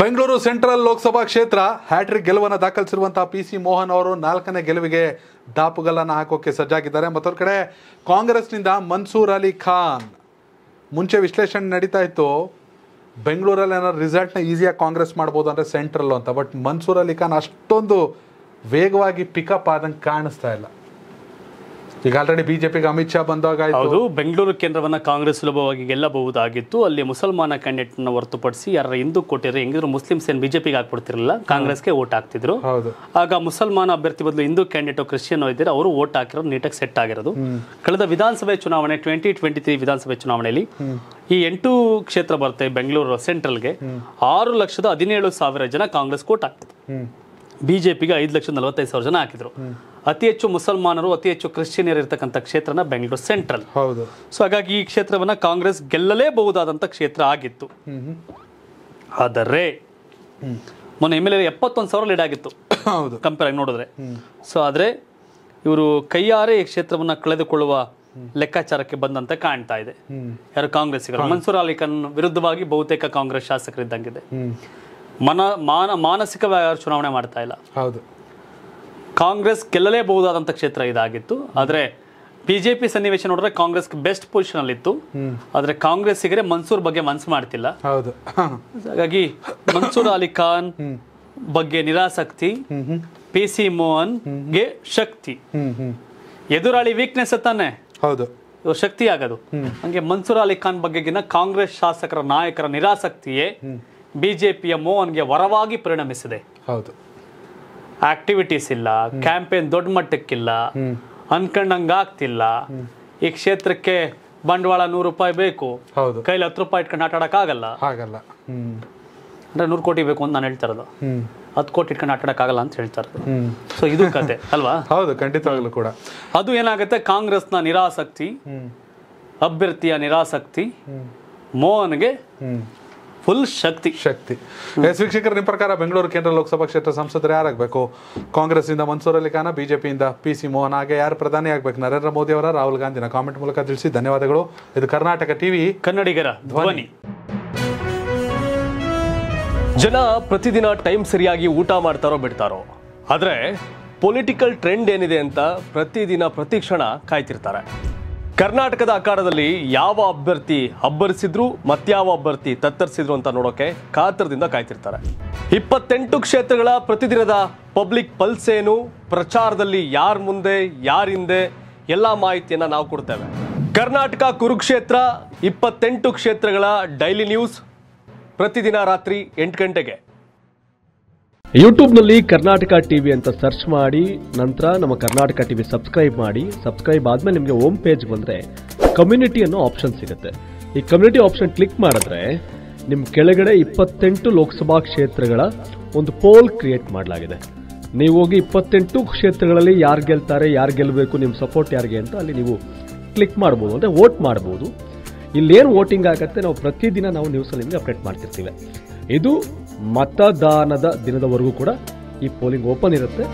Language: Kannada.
ಬೆಂಗಳೂರು ಸೆಂಟ್ರಲ್ ಲೋಕಸಭಾ ಕ್ಷೇತ್ರ ಹ್ಯಾಟ್ರಿಕ್ ಗೆಲುವನ್ನು ದಾಖಲಿಸಿರುವಂತಹ ಪಿ ಸಿ ಮೋಹನ್ ಅವರು ನಾಲ್ಕನೇ ಗೆಲುವಿಗೆ ದಾಪುಗಲ್ಲನ್ನು ಹಾಕೋಕೆ ಸಜ್ಜಾಗಿದ್ದಾರೆ. ಮತ್ತೊಂದು ಕಡೆ ಕಾಂಗ್ರೆಸ್ನಿಂದ ಮನ್ಸೂರ್ ಅಲಿ ಖಾನ್. ಮುಂಚೆ ವಿಶ್ಲೇಷಣೆ ನಡೀತಾ ಇತ್ತು. ಬೆಂಗಳೂರಲ್ಲಿ ಏನಾದ್ರು ರಿಸಲ್ಟ್ನ ಈಸಿಯಾಗಿ ಕಾಂಗ್ರೆಸ್ ಮಾಡ್ಬೋದು ಅಂದರೆ ಸೆಂಟ್ರಲ್ ಅಂತ. ಬಟ್ ಮನ್ಸೂರ್ ಅಲಿ ಖಾನ್ ಅಷ್ಟೊಂದು ವೇಗವಾಗಿ ಪಿಕಪ್ ಆದಂಗೆ ಕಾಣಿಸ್ತಾ ಇಲ್ಲ. ಈಗ ಆಲ್ರೆಡಿ ಬಿಜೆಪಿಗೆ ಅಮಿತ್ ಶಾ ಬಂದಾಗ ಹೌದು ಬೆಂಗಳೂರು ಕೇಂದ್ರವನ್ನ ಕಾಂಗ್ರೆಸ್ ಸುಲಭವಾಗಿ ಗೆಲ್ಲಬಹುದಾಗಿತ್ತು. ಅಲ್ಲಿ ಮುಸಲ್ಮಾನ ಕ್ಯಾಂಡಿಡೇಟ್ನ ಹೊರತುಪಡಿಸಿ ಯಾರ ಹಿಂದೂ ಕೊಟ್ಟಿದ್ರೆ ಹೆಂಗಿದ್ರು ಮುಸ್ಲಿಮ್ಸ್ ಏನ್ ಬಿಜೆಪಿಗೆ ಹಾಕ್ಬಿಡ್ತಿರಲಿಲ್ಲ. ಕಾಂಗ್ರೆಸ್ಗೆ ಓಟ್ ಹಾಕ್ತಿದ್ರು. ಆಗ ಮುಸಲ್ಮಾನ ಅಭ್ಯರ್ಥಿ ಬದಲು ಹಿಂದೂ ಕ್ಯಾಂಡಿಡೇಟ್ ಕ್ರಿಶ್ಚಿಯನ್ ಇದ್ದಾರೆ ಅವರು ಓಟ್ ಹಾಕಿರೋ ನೀಟಾಗಿ ಸೆಟ್ ಆಗಿರೋದು. ಕಳೆದ ವಿಧಾನಸಭೆ ಚುನಾವಣೆ ಟ್ವೆಂಟಿ ಟ್ವೆಂಟಿ ತ್ರೀ ವಿಧಾನಸಭೆ ಚುನಾವಣೆಯಲ್ಲಿ ಈ ಎಂಟು ಕ್ಷೇತ್ರ ಬರುತ್ತೆ ಬೆಂಗಳೂರು ಸೆಂಟ್ರಲ್ಗೆ ಆರು ಲಕ್ಷದ ಹದಿನೇಳು ಸಾವಿರ ಜನ ಕಾಂಗ್ರೆಸ್ ಕೋಟ್ ಹಾಕ್ತಿದ್ರು. ಬಿಜೆಪಿಗೆ ಐದು ಲಕ್ಷದ ನಲವತ್ತೈದು ಸಾವಿರ ಜನ ಹಾಕಿದ್ರು. ಅತಿ ಹೆಚ್ಚು ಮುಸಲ್ಮಾನರು ಅತಿ ಹೆಚ್ಚು ಕ್ರಿಶ್ಚಿಯನಿಯರ್ ಇರತಕ್ಕಂಥ ಕ್ಷೇತ್ರನ ಬೆಂಗಳೂರು ಸೆಂಟ್ರಲ್. ಹೌದು. ಸೊ ಹಾಗಾಗಿ ಈ ಕ್ಷೇತ್ರವನ್ನ ಕಾಂಗ್ರೆಸ್ ಗೆಲ್ಲಲೇಬಹುದಾದಂಥ ಕ್ಷೇತ್ರ ಆಗಿತ್ತು. ಆದರೆ ಮೊನ್ನೆ ಎಂ ಎಲ್ ಎ ಎಪ್ಪತ್ತೊಂದು ಸಾವಿರ ಲೀಡ್ ಆಗಿತ್ತು. ಹೌದು. ಕಂಪೇರ್ ಆಗಿ ನೋಡಿದ್ರೆ. ಸೊ ಆದರೆ ಇವರು ಕೈಯಾರೆ ಈ ಕ್ಷೇತ್ರವನ್ನ ಕಳೆದುಕೊಳ್ಳುವ ಲೆಕ್ಕಾಚಾರಕ್ಕೆ ಬಂದಂತೆ ಕಾಣ್ತಾ ಇದೆ. ಯಾರು ಕಾಂಗ್ರೆಸ್ಸಿಗರು? ಮನ್ಸೂರ್ ಅಲಿ ಖಾನ್ ವಿರುದ್ಧವಾಗಿ ಬಹುತೇಕ ಕಾಂಗ್ರೆಸ್ ಶಾಸಕರಿದ್ದಂಗಿದೆ. ಮನ ಮಾನ ಮಾನಸಿಕವಾಗಿ ಯಾರು ಚುನಾವಣೆ ಮಾಡ್ತಾ ಇಲ್ಲ? ಹೌದು. ಕಾಂಗ್ರೆಸ್ ಗೆಲ್ಲಲೇಬಹುದಾದಂಥ ಕ್ಷೇತ್ರ ಇದಾಗಿತ್ತು. ಆದರೆ ಬಿಜೆಪಿ ಸನ್ನಿವೇಶ ನೋಡಿದ್ರೆ ಕಾಂಗ್ರೆಸ್ ಬೆಸ್ಟ್ ಪೊಸಿಷನ್ ಆದ್ರೆ ಆದರೆ ಕಾಂಗ್ರೆಸ್ಸಿಗರೆ ಮನ್ಸೂರ್ ಬಗ್ಗೆ ಮನ್ಸು ಮಾಡ್ತಿಲ್ಲ. ಹೌದು. ಹಾಗಾಗಿ ಮನ್ಸೂರ್ ಅಲಿ ಖಾನ್ ಬಗ್ಗೆ ನಿರಾಸಕ್ತಿ ಪಿ ಸಿ ಮೋಹನ್ಗೆ ಶಕ್ತಿ. ಎದುರಾಳಿ ವೀಕ್ನೆಸ್ ತಾನೆ? ಹೌದು. ಇವ್ರ ಶಕ್ತಿ ಆಗೋದು. ಹಂಗೆ ಮನ್ಸೂರ್ ಅಲಿ ಖಾನ್ ಬಗ್ಗೆಗಿನ ಕಾಂಗ್ರೆಸ್ ಶಾಸಕರ ನಾಯಕರ ನಿರಾಸಕ್ತಿಯೇ ಬಿಜೆಪಿಯ ಮೋಹನ್ಗೆ ವರವಾಗಿ ಪರಿಣಮಿಸಿದೆ. ಹೌದು. ಆಕ್ಟಿವಿಟೀಸ್ ಇಲ್ಲ ಕ್ಯಾಂಪೇನ್ ದೊಡ್ಡ ಮಟ್ಟಕ್ಕಿಲ್ಲ ಅನ್ಕೊಂಡಂಗ ಆಗ್ತಿಲ್ಲ. ಈ ಕ್ಷೇತ್ರಕ್ಕೆ ಬಂಡವಾಳ ನೂರು ರೂಪಾಯಿ ಬೇಕು. ಹೌದು. ಕೈಲಿ ಹತ್ತು ರೂಪಾಯಿ ಇಟ್ಕೊಂಡು ಆಟ ಆಗಲ್ಲ. ಹಾಗಲ್ಲ ಹ್ಮ್. ಅಂದ್ರೆ ನೂರು ಕೋಟಿ ಬೇಕು ಅಂತ ನಾನು ಹೇಳ್ತಾ ಇರೋದು. ಹತ್ತು ಕೋಟಿ ಇಟ್ಕೊಂಡು ಆಟ ಆಡಕ್ಕಾಗಲ್ಲ ಅಂತ ಹೇಳ್ತಾರೆ. ಸೊ ಇದು ಕತೆ ಅಲ್ವಾ? ಹೌದು ಖಂಡಿತವಾಗ್ಲೂ ಕೂಡ. ಅದು ಏನಾಗುತ್ತೆ? ಕಾಂಗ್ರೆಸ್ನ ನಿರಾಸಕ್ತಿ ಅಭ್ಯರ್ಥಿಯ ನಿರಾಸಕ್ತಿ ಮೋಹನ್ಗೆ ಫುಲ್ ಶಕ್ತಿ. ಶಕ್ತಿ. ಎಸ್ ವೀಕ್ಷಕರ ನಿಮ್ಮ ಪ್ರಕಾರ ಬೆಂಗಳೂರು ಕೇಂದ್ರ ಲೋಕಸಭಾ ಕ್ಷೇತ್ರ ಸಂಸದರು ಯಾರಾಗಬೇಕು? ಕಾಂಗ್ರೆಸ್ಸಿಂದ ಮನ್ಸೂರ್ ಅಲಿ ಖಾನ ಬಿಜೆಪಿಯಿಂದ ಪಿ ಸಿ ಮೋಹನ್ ಹಾಗೆ ಯಾರು ಪ್ರಧಾನಿ ಆಗಬೇಕು? ನರೇಂದ್ರ ಮೋದಿ ಅವರ ರಾಹುಲ್ ಗಾಂಧಿನ ಕಾಮೆಂಟ್ ಮೂಲಕ ತಿಳಿಸಿ ಧನ್ಯವಾದಗಳು. ಇದು ಕರ್ನಾಟಕ ಟಿವಿ ಕನ್ನಡಿಗರ ಧ್ವನಿ. ಜನ ಪ್ರತಿದಿನ ಟೈಮ್ ಸರಿಯಾಗಿ ಊಟ ಮಾಡ್ತಾರೋ ಬಿಡ್ತಾರೋ? ಆದರೆ ಪೊಲಿಟಿಕಲ್ ಟ್ರೆಂಡ್ ಏನಿದೆ ಅಂತ ಪ್ರತಿದಿನ ಪ್ರತಿ ಕ್ಷಣ ಕಾಯ್ತಿರ್ತಾರೆ. ಕರ್ನಾಟಕದ ಆಕಾರದಲ್ಲಿ ಯಾವ ಅಭ್ಯರ್ಥಿ ಅಬ್ಬರಿಸಿದ್ರು, ಮತ್ಯಾವ ಅಭ್ಯರ್ಥಿ ತತ್ತರಿಸಿದ್ರು ಅಂತ ನೋಡೋಕೆ ಕಾತರದಿಂದ ಕಾಯ್ತಿರ್ತಾರೆ. ಇಪ್ಪತ್ತೆಂಟು ಕ್ಷೇತ್ರಗಳ ಪ್ರತಿದಿನದ ಪಬ್ಲಿಕ್ ಪಲ್ಸ್ ಏನು, ಪ್ರಚಾರದಲ್ಲಿ ಯಾರ ಮುಂದೆ, ಯಾರ ಹಿಂದೆ, ಎಲ್ಲ ಮಾಹಿತಿಯನ್ನ ನಾವು ಕೊಡ್ತೇವೆ. ಕರ್ನಾಟಕ ಕುರುಕ್ಷೇತ್ರ, ಇಪ್ಪತ್ತೆಂಟು ಕ್ಷೇತ್ರಗಳ ಡೈಲಿ ನ್ಯೂಸ್ ಪ್ರತಿದಿನ ರಾತ್ರಿ ಎಂಟು ಗಂಟೆಗೆ. ಯೂಟ್ಯೂಬ್ನಲ್ಲಿ ಕರ್ನಾಟಕ ಟಿವಿ ಅಂತ ಸರ್ಚ್ ಮಾಡಿ, ನಂತರ ನಮ್ಮ ಕರ್ನಾಟಕ ಟಿವಿ ಸಬ್ಸ್ಕ್ರೈಬ್ ಮಾಡಿ, ಸಬ್ಸ್ಕ್ರೈಬ್ ಆದ್ಮೇಲೆ ನಿಮಗೆ ಹೋಮ್ ಪೇಜ್ ಬಂದರೆ ಕಮ್ಯುನಿಟಿ ಅನ್ನೋ ಆಪ್ಷನ್ ಸಿಗುತ್ತೆ. ಈ ಕಮ್ಯುನಿಟಿ ಆಪ್ಷನ್ ಕ್ಲಿಕ್ ಮಾಡಿದ್ರೆ ನಿಮ್ಮ ಕೆಳಗಡೆ ಇಪ್ಪತ್ತೆಂಟು ಲೋಕಸಭಾ ಕ್ಷೇತ್ರಗಳ ಒಂದು ಪೋಲ್ ಕ್ರಿಯೇಟ್ ಮಾಡಲಾಗಿದೆ. ನೀವು ಹೋಗಿ ಇಪ್ಪತ್ತೆಂಟು ಕ್ಷೇತ್ರಗಳಲ್ಲಿ ಯಾರು ಗೆಲ್ತಾರೆ, ಯಾರು ಗೆಲ್ಲಬೇಕು ನಿಮ್ಮ ಸಪೋರ್ಟ್ ಯಾರಿಗೆ ಅಂತ ಅಲ್ಲಿ ನೀವು ಕ್ಲಿಕ್ ಮಾಡ್ಬೋದು, ಅಂದರೆ ವೋಟ್ ಮಾಡ್ಬೋದು. ಇಲ್ಲೇನು ವೋಟಿಂಗ್ ಆಗುತ್ತೆ, ನಾವು ಪ್ರತಿದಿನ ನಾವು ನ್ಯೂಸಲ್ಲಿ ನಿಮಗೆ ಅಪ್ಡೇಟ್ ಮಾಡ್ತಿರ್ತೀವಿ. ಇದು ಮತದಾನದ ದಿನದವರೆಗೂ ಕೂಡ ಈ ಪೋಲಿಂಗ್ ಓಪನ್ ಇರುತ್ತೆ.